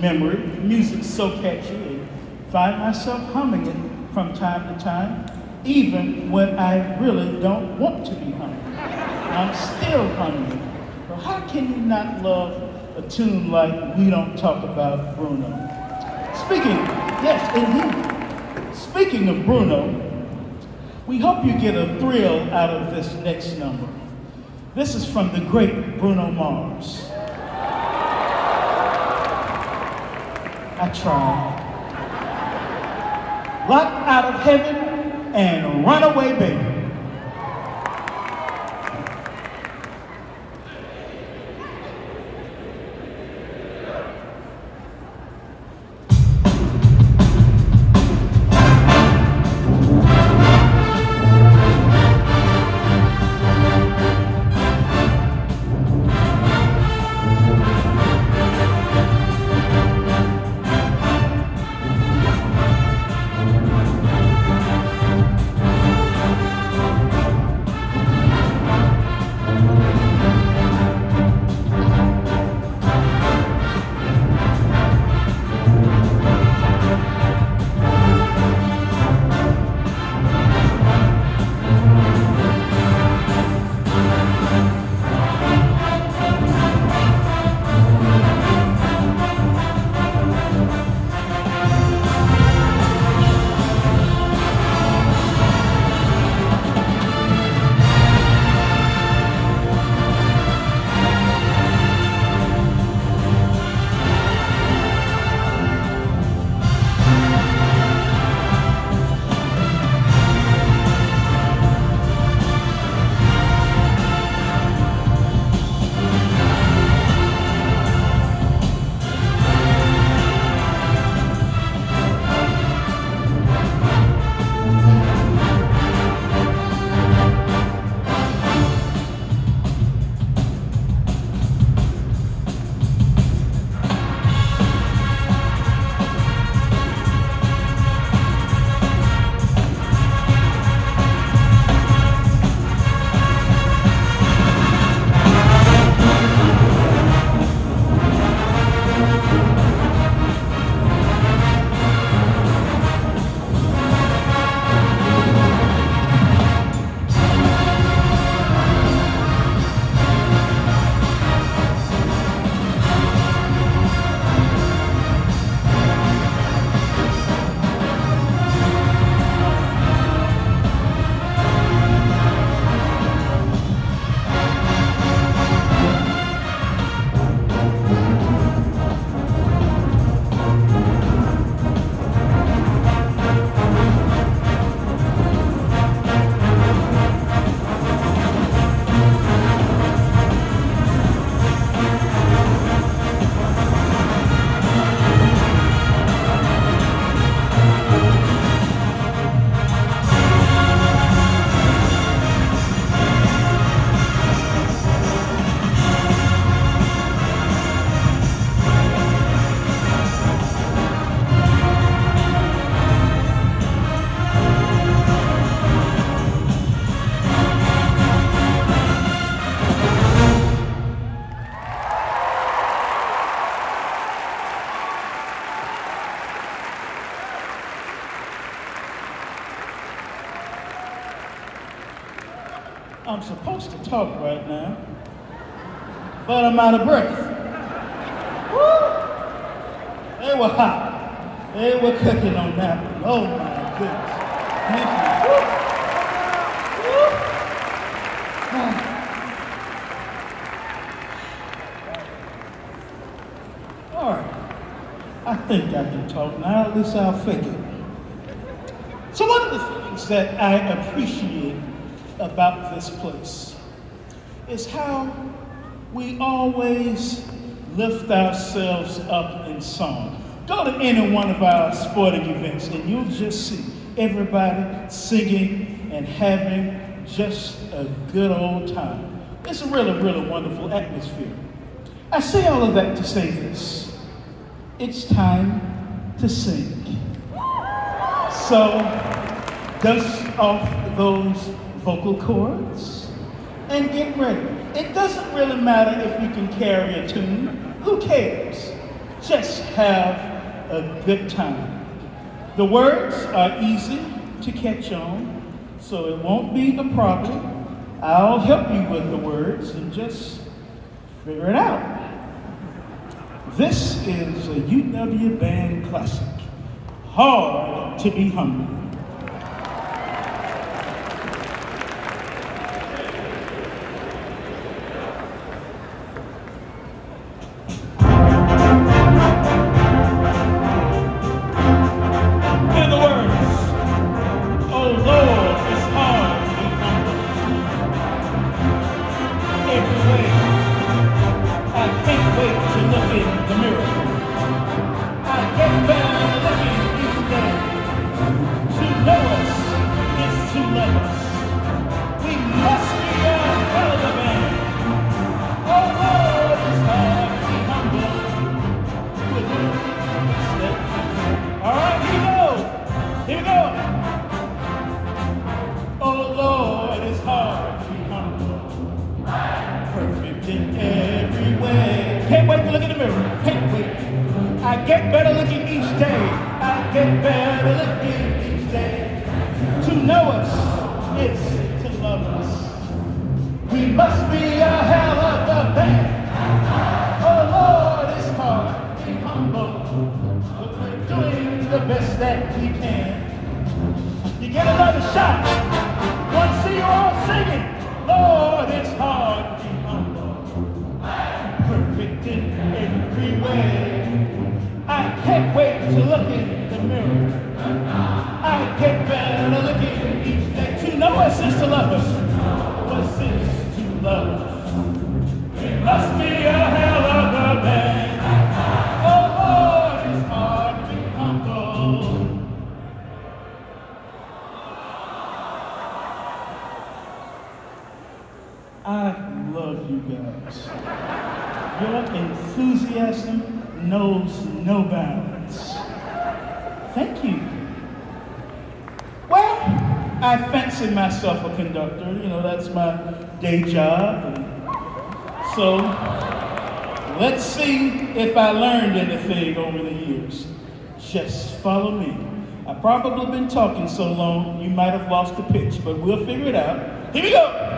memory. Music's so catchy, and find myself humming it from time to time, even when I really don't want to be humming. I'm still humming it. How can you not love a tune like We Don't Talk About Bruno? Speaking, yes, indeed. Speaking of Bruno, we hope you get a thrill out of this next number. This is from the great Bruno Mars. I tried. Locked out of heaven and runaway baby. I'm supposed to talk right now, but I'm out of breath. Woo! They were hot. They were cooking on that one. Oh my goodness. Thank you. Woo! Woo! All right. I think I can talk now. At least I'll it. So one of the things that I appreciate about this place is how we always lift ourselves up in song. Go to any one of our sporting events and you'll just see everybody singing and having just a good old time. It's a really, really wonderful atmosphere. I say all of that to say this. It's time to sing. So, dust off those vocal cords and get ready. It doesn't really matter if you can carry a tune. Who cares? Just have a good time. The words are easy to catch on, so it won't be a problem. I'll help you with the words and just figure it out. This is a UW band classic, Hard to Be Humble. I get better looking each day. I get better looking each day. To know us is to love us. We must be a hell of a band. Oh Lord, it's hard be humble. But we're doing the best that we can. You get another myself a conductor. You know, that's my day job. And so, let's see if I learned anything over the years. Just follow me. I've probably been talking so long, you might have lost the pitch, but we'll figure it out. Here we go.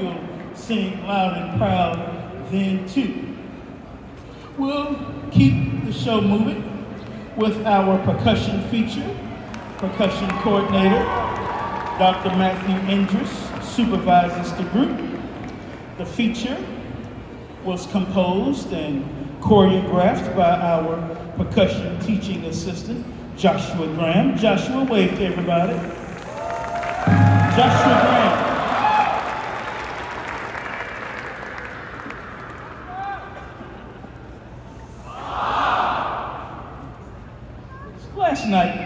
You'll sing loud and proud then too. We'll keep the show moving with our percussion feature, percussion coordinator, Dr. Matthew Indris supervises the group. The feature was composed and choreographed by our percussion teaching assistant, Joshua Graham. Joshua, wave to everybody. Joshua Graham.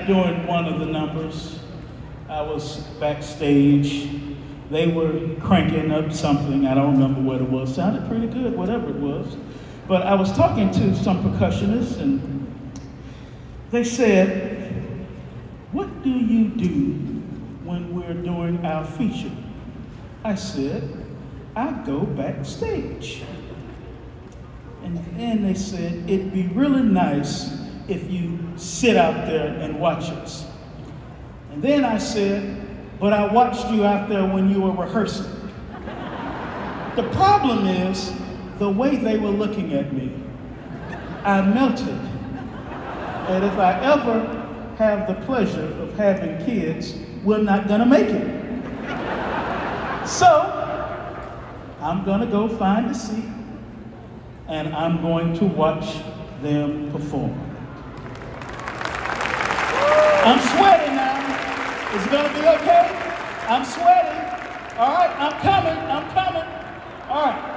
During one of the numbers, I was backstage. They were cranking up something. I don't remember what it was. Sounded pretty good, whatever it was. But I was talking to some percussionists, and they said, What do you do when we're doing our feature? I said, I go backstage. And then they said, It'd be really nice if you sit out there and watch us. And then I said, But I watched you out there when you were rehearsing. The problem is the way they were looking at me. I melted. And if I ever have the pleasure of having kids, we're not gonna make it. so, I'm gonna go find a seat and I'm going to watch them perform. I'm sweating now. Is it gonna be okay? I'm sweating. All right, I'm coming, I'm coming. All right.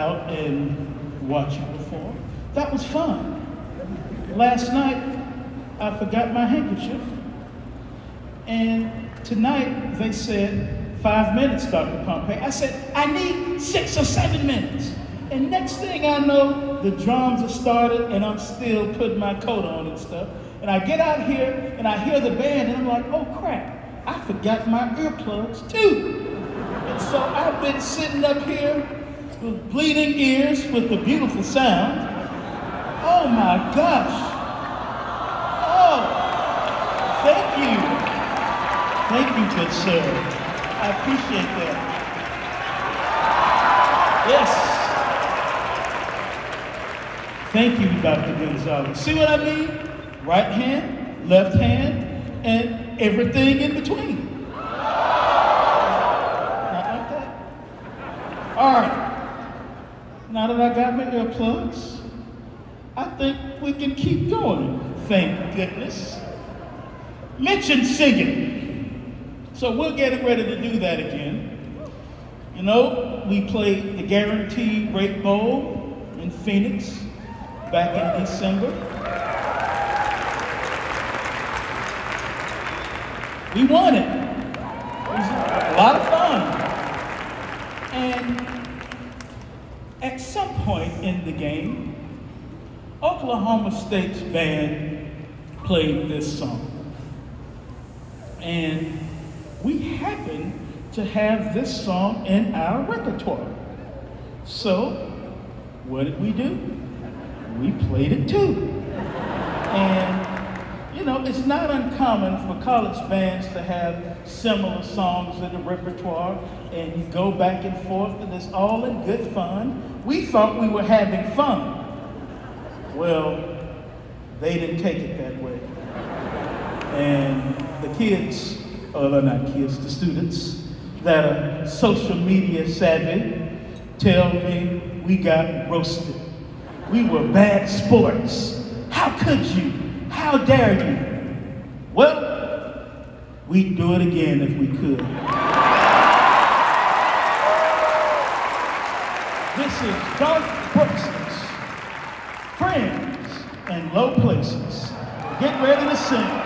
Out and watch you perform. That was fun. Last night, I forgot my handkerchief. And tonight, they said, five minutes, Dr. Pompey. I said, I need six or seven minutes. And next thing I know, the drums have started and I'm still putting my coat on and stuff. And I get out here and I hear the band and I'm like, oh crap, I forgot my earplugs too. And so I've been sitting up here with bleeding ears with the beautiful sound. Oh my gosh. Oh, thank you. Thank you, good sir. I appreciate that. Yes. Thank you, Dr. Gonzalez. See what I mean? Right hand, left hand, and everything in between. Not like that. All right. I got my earplugs, I think we can keep going. Thank goodness. Mention singing. So we're getting ready to do that again. You know, we played the Guaranteed Rate Bowl in Phoenix back in December. We won it. It was a lot of fun. And at some point in the game, Oklahoma State's band played this song. And we happened to have this song in our repertoire. So, what did we do? we played it too. And, you know, it's not uncommon for college bands to have similar songs in the repertoire, and you go back and forth, and it's all in good fun. We thought we were having fun. Well, they didn't take it that way. And the kids, or they're not kids, the students that are social media savvy tell me we got roasted. We were bad sports. How could you? How dare you? Well, we'd do it again if we could. This is Garth Brooks's Friends in Low Places. Get ready to sing.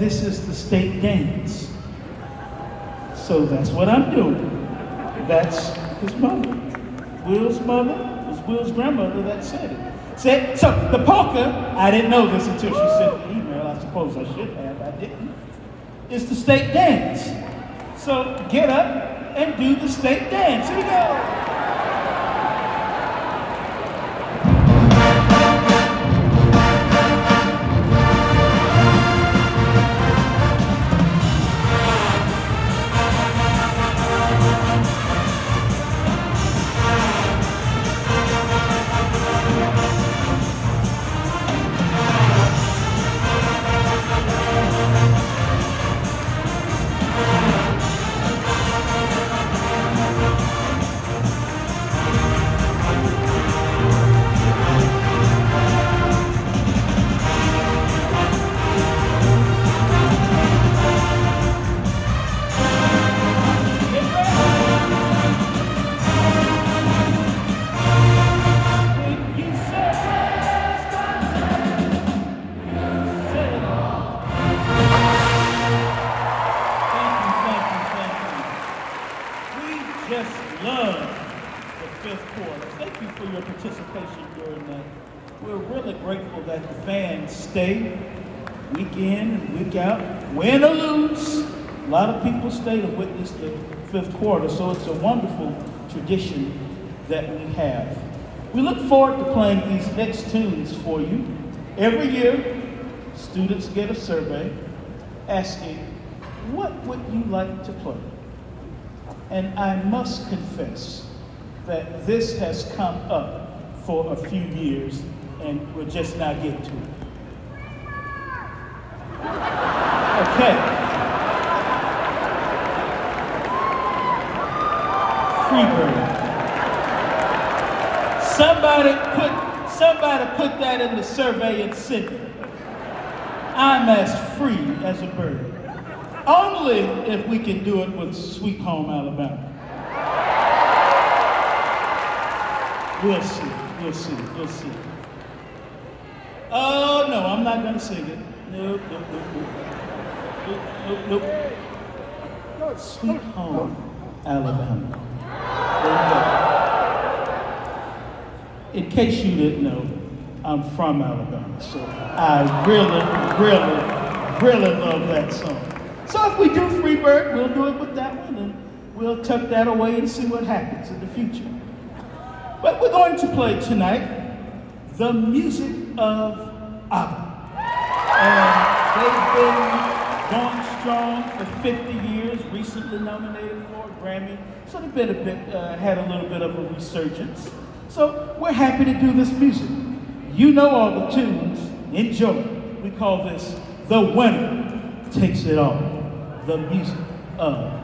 This is the state dance. So that's what I'm doing. That's his mother. Will's mother was Will's grandmother that said it. Said, so the polka, I didn't know this until she sent the email. I suppose I should have, I didn't. It's the state dance. So get up and do the state dance. Here we go. Stay week in and week out, win or lose. A lot of people stay to witness the fifth quarter, so it's a wonderful tradition that we have. We look forward to playing these next tunes for you. Every year, students get a survey asking, what would you like to play? And I must confess that this has come up for a few years and we're just now getting to it. Okay. Freebird. Somebody put somebody put that in the survey and sent it. I'm as free as a bird. Only if we can do it with Sweet Home Alabama. We'll see. We'll see. We'll see. Oh no, I'm not gonna sing it. Nope, nope, nope, nope nope, nope. nope. Sweet home, Alabama. In case you didn't know, I'm from Alabama, so I really, really, really love that song. So if we do Freebird, we'll do it with that one, and we'll tuck that away and see what happens in the future. But we're going to play tonight the music of ABBA. And they've been going strong for 50 years, recently nominated for a Grammy. So they've been a bit, uh, had a little bit of a resurgence. So we're happy to do this music. You know all the tunes, enjoy. We call this The Winner Takes It All, the music of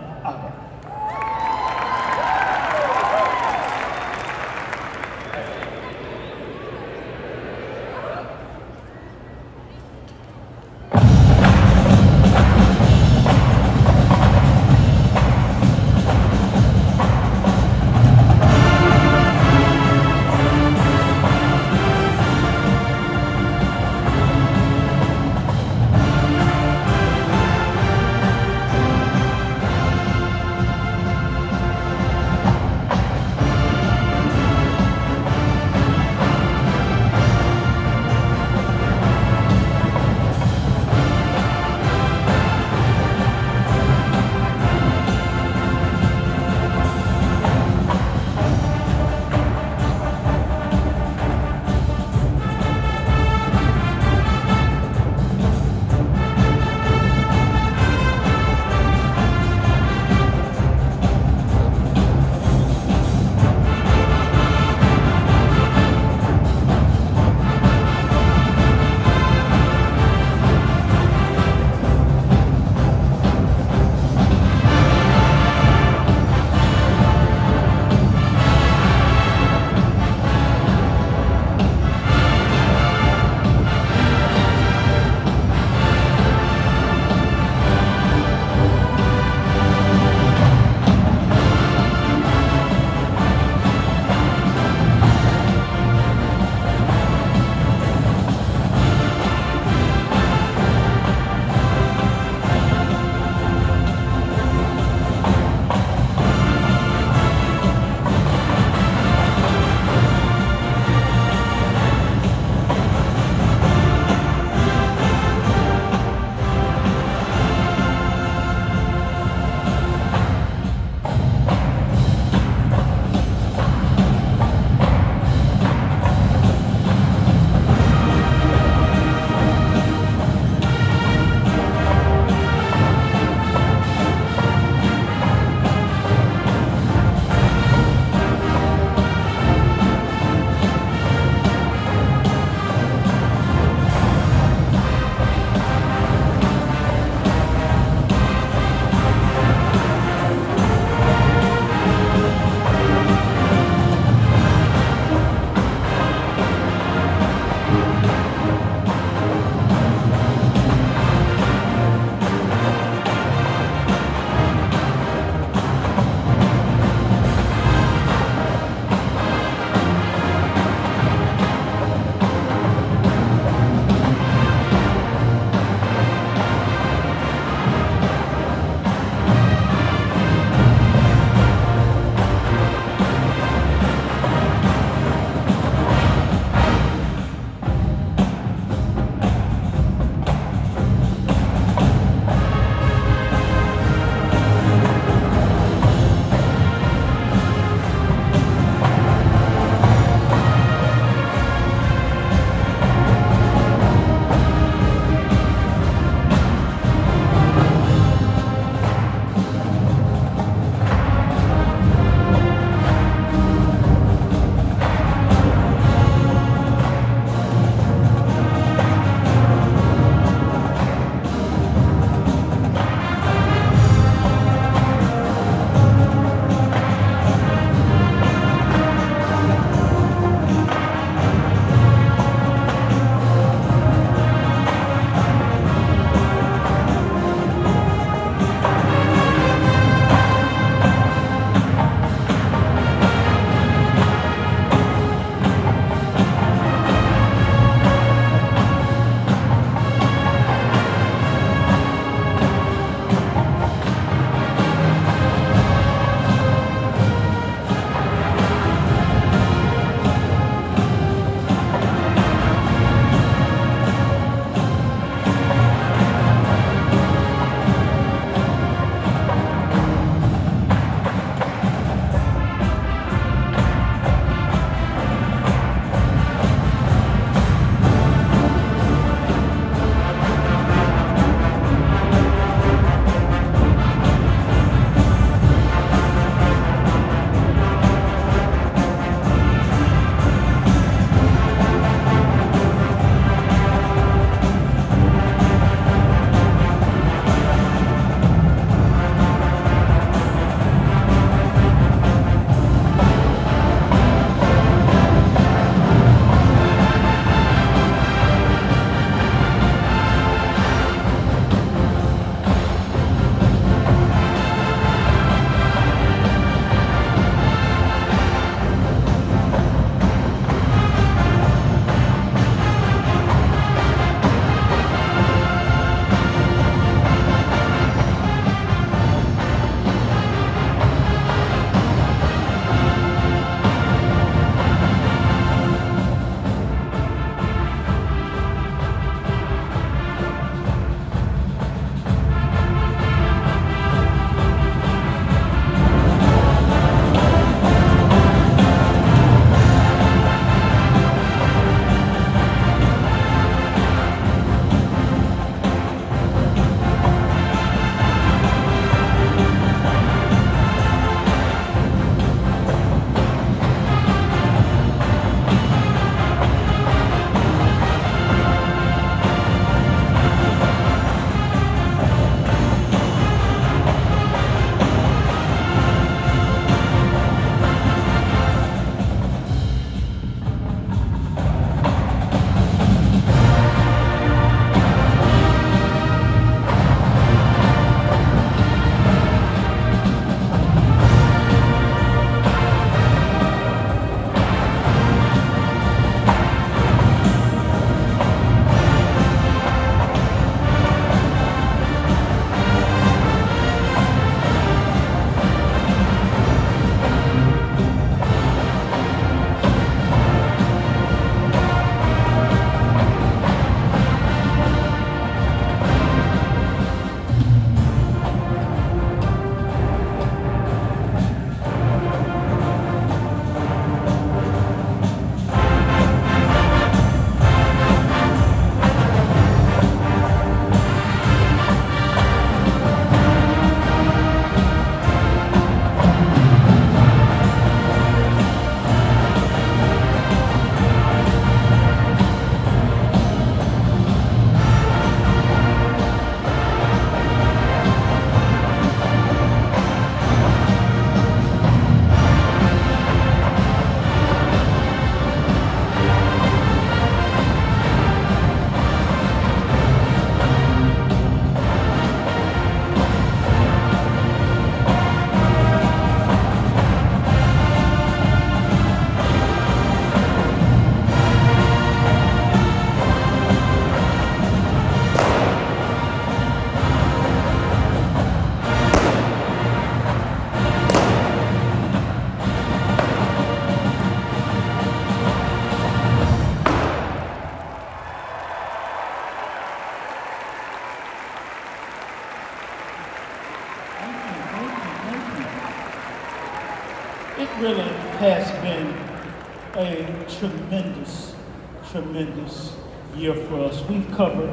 covered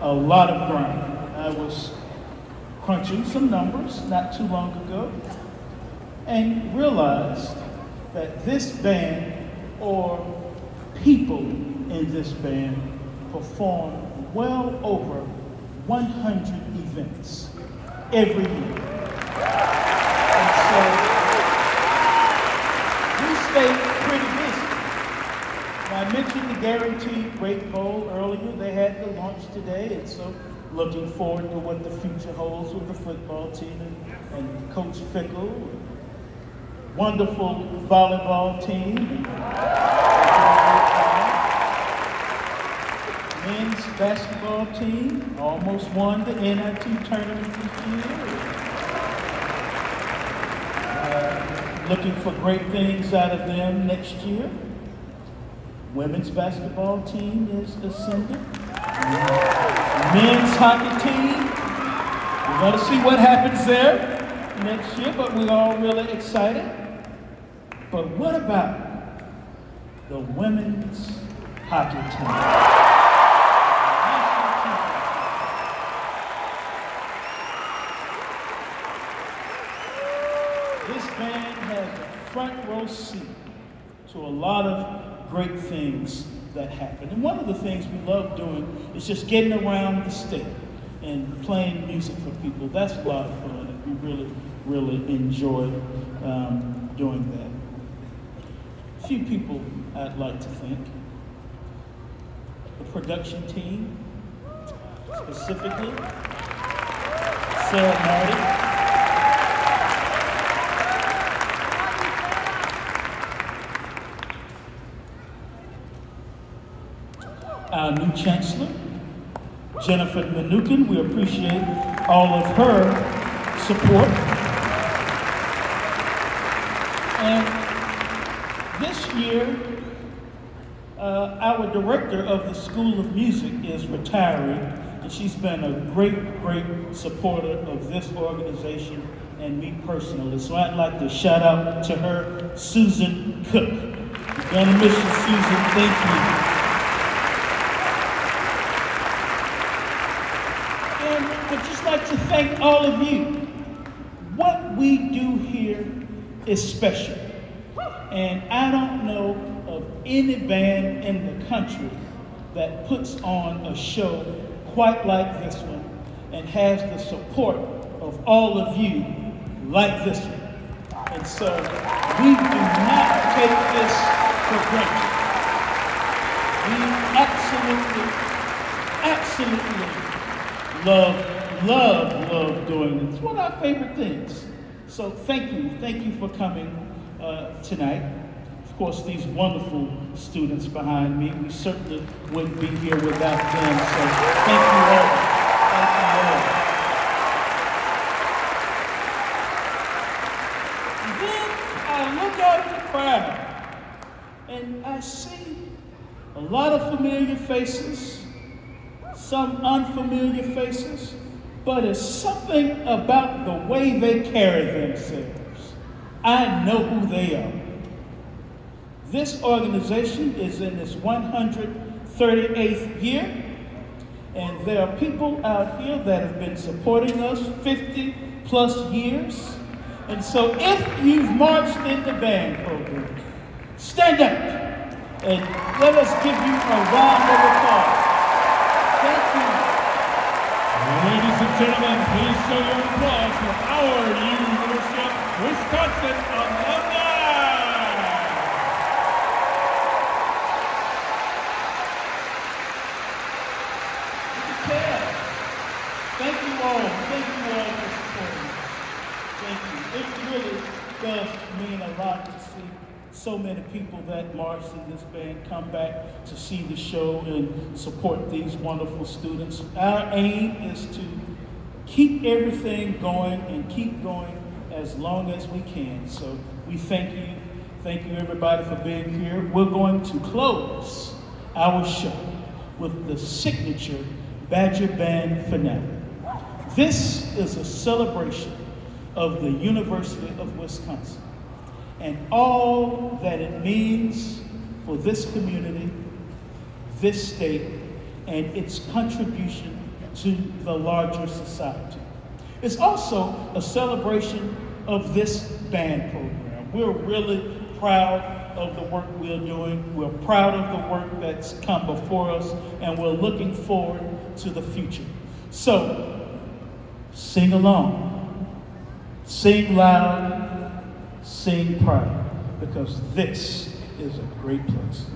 a lot of ground. I was crunching some numbers not too long ago and realized that this band or people in this band perform well over 100 events every year. And so we stay pretty busy. Now, I mentioned the Guaranteed Rate Bowl earlier. They had the launch today, and so looking forward to what the future holds with the football team and, and Coach Fickell. Wonderful volleyball team. Men's basketball team almost won the NIT tournament this year. Uh, looking for great things out of them next year. Women's basketball team is ascending. Men's hockey team, we're going to see what happens there next year, but we're all really excited. But what about the women's hockey team? This band has a front row seat to a lot of great things that happen. And one of the things we love doing is just getting around the state and playing music for people. That's a lot of fun, and we really, really enjoy um, doing that. A few people I'd like to thank. The production team, specifically, Sarah Marty. Our new chancellor, Jennifer Mnookin. We appreciate all of her support. And this year, uh, our director of the School of Music is retiring, and she's been a great, great supporter of this organization and me personally. So I'd like to shout out to her, Susan Cook. We're gonna miss you, Susan. Thank you. like to thank all of you. What we do here is special. And I don't know of any band in the country that puts on a show quite like this one and has the support of all of you like this one. And so we do not take this for granted. We absolutely, absolutely love love, love doing it. It's one of our favorite things. So thank you. Thank you for coming uh, tonight. Of course, these wonderful students behind me, we certainly wouldn't be here without them. So thank you all. Thank you all. then I look out the crowd and I see a lot of familiar faces, some unfamiliar faces, but it's something about the way they carry themselves. I know who they are. This organization is in its 138th year, and there are people out here that have been supporting us 50 plus years. And so if you've marched in the band program, stand up and let us give you a round of applause. Thank you. Ladies and gentlemen, please show your applause for our University of Wisconsin alumni. Thank you all. Thank you all for supporting. Us. Thank you. It really does mean a lot to see so many people that marched in this band come back to see the show and support these wonderful students. Our aim is to keep everything going and keep going as long as we can. So we thank you. Thank you everybody for being here. We're going to close our show with the signature Badger Band finale. This is a celebration of the University of Wisconsin. and all that it means for this community, this state, and its contribution to the larger society. It's also a celebration of this band program. We're really proud of the work we're doing. We're proud of the work that's come before us, and we're looking forward to the future. So, sing along, sing loud, sing proud, because this is a great place.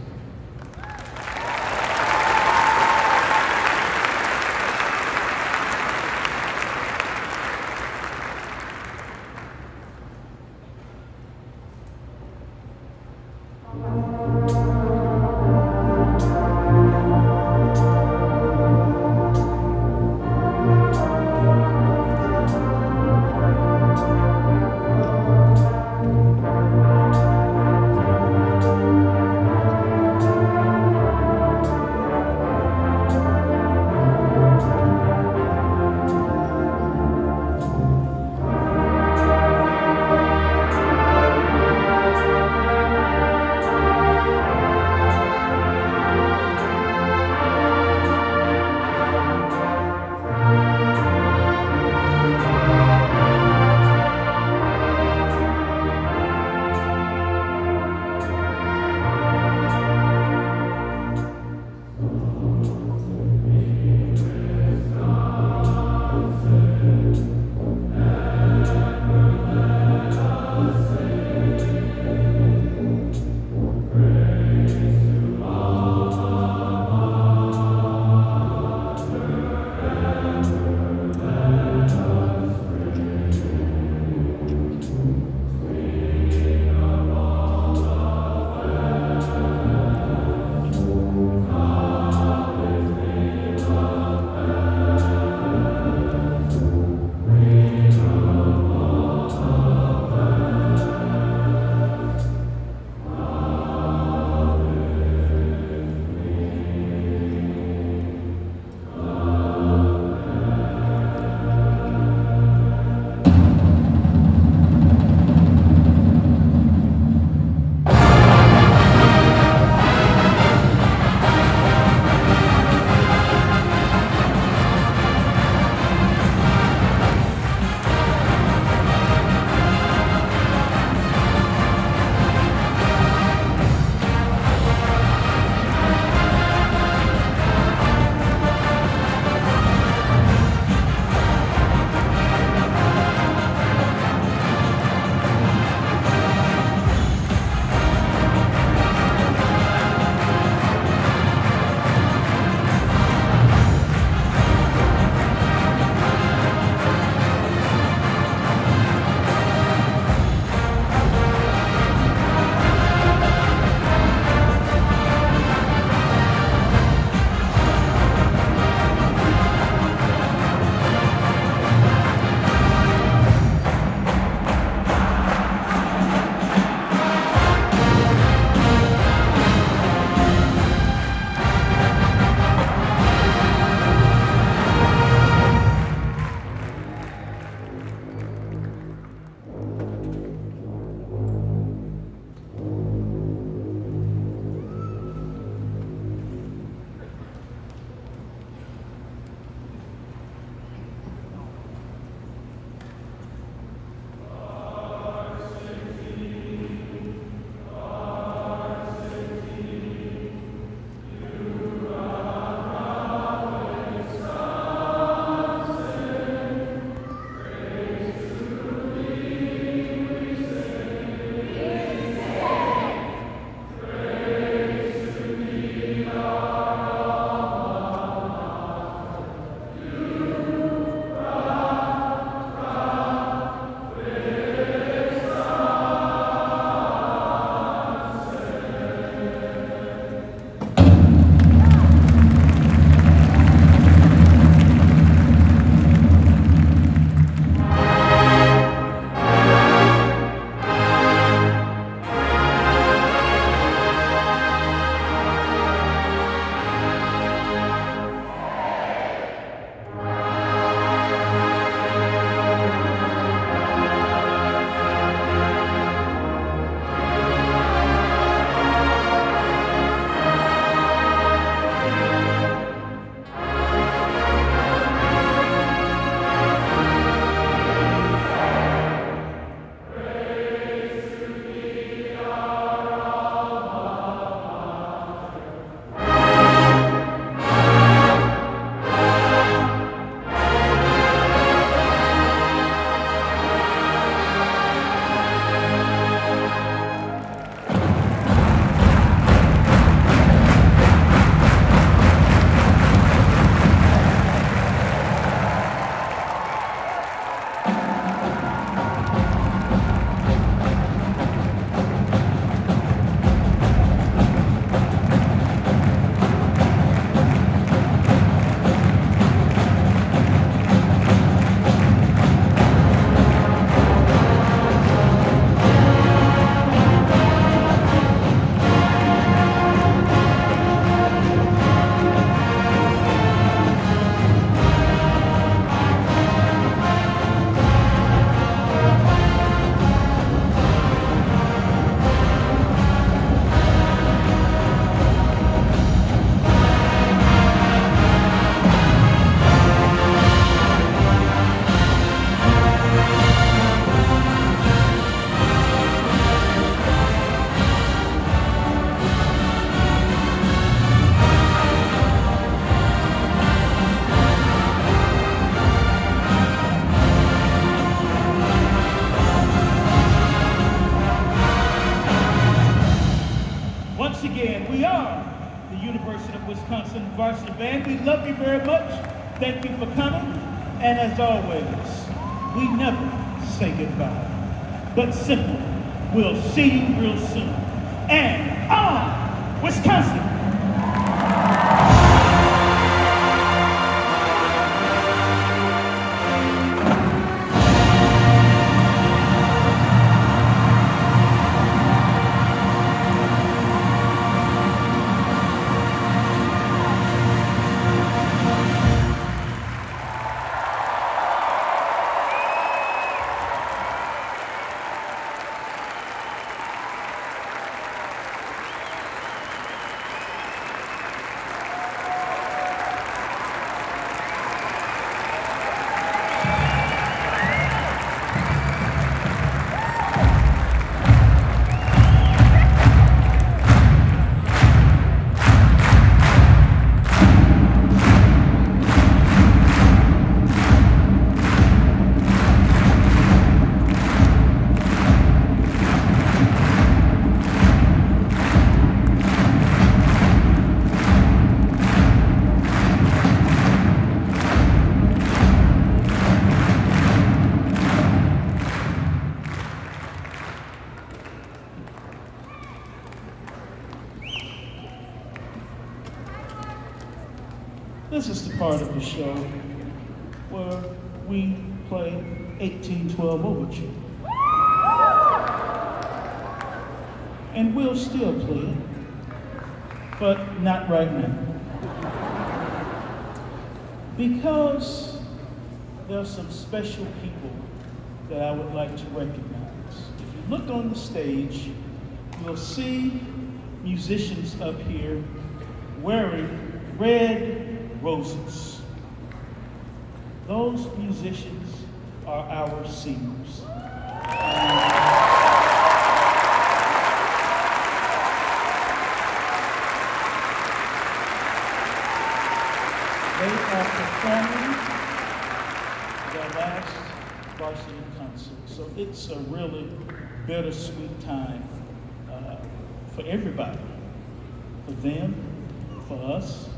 As always, we never say goodbye, but simply, musicians up here wearing red roses. Those musicians are our singers. They are performing their last varsity concert. So it's a really bittersweet time uh, for everybody. For them, for us,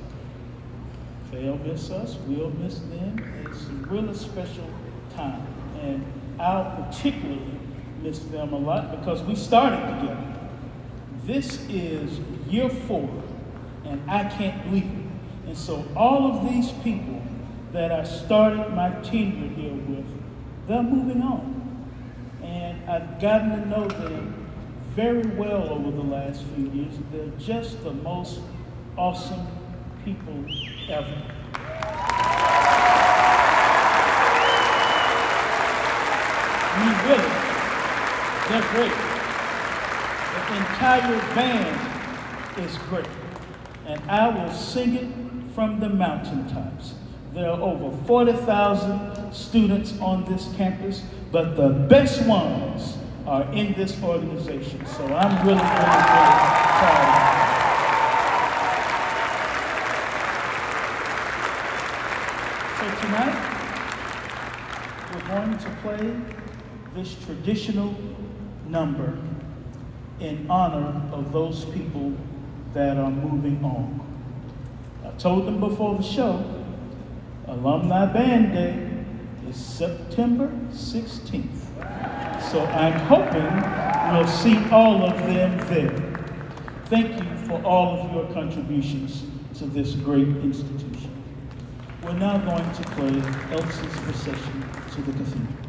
They'll miss us, we'll miss them. It's a really special time. And I'll particularly miss them a lot because we started together. This is year four, and I can't believe it. And so all of these people that I started my tenure here with, they're moving on. And I've gotten to know them very well over the last few years. They're just the most awesome people ever. We really, they're great. The entire band is great. And I will sing it from the mountaintops. There are over 40,000 students on this campus, but the best ones are in this organization. So I'm really, really, really proud So tonight, we're going to play this traditional number in honor of those people that are moving on. I told them before the show, Alumni Band Day is September 16th. So I'm hoping we'll see all of them there. Thank you for all of your contributions to this great institution. We're now going to play Elsa's procession to the cathedral.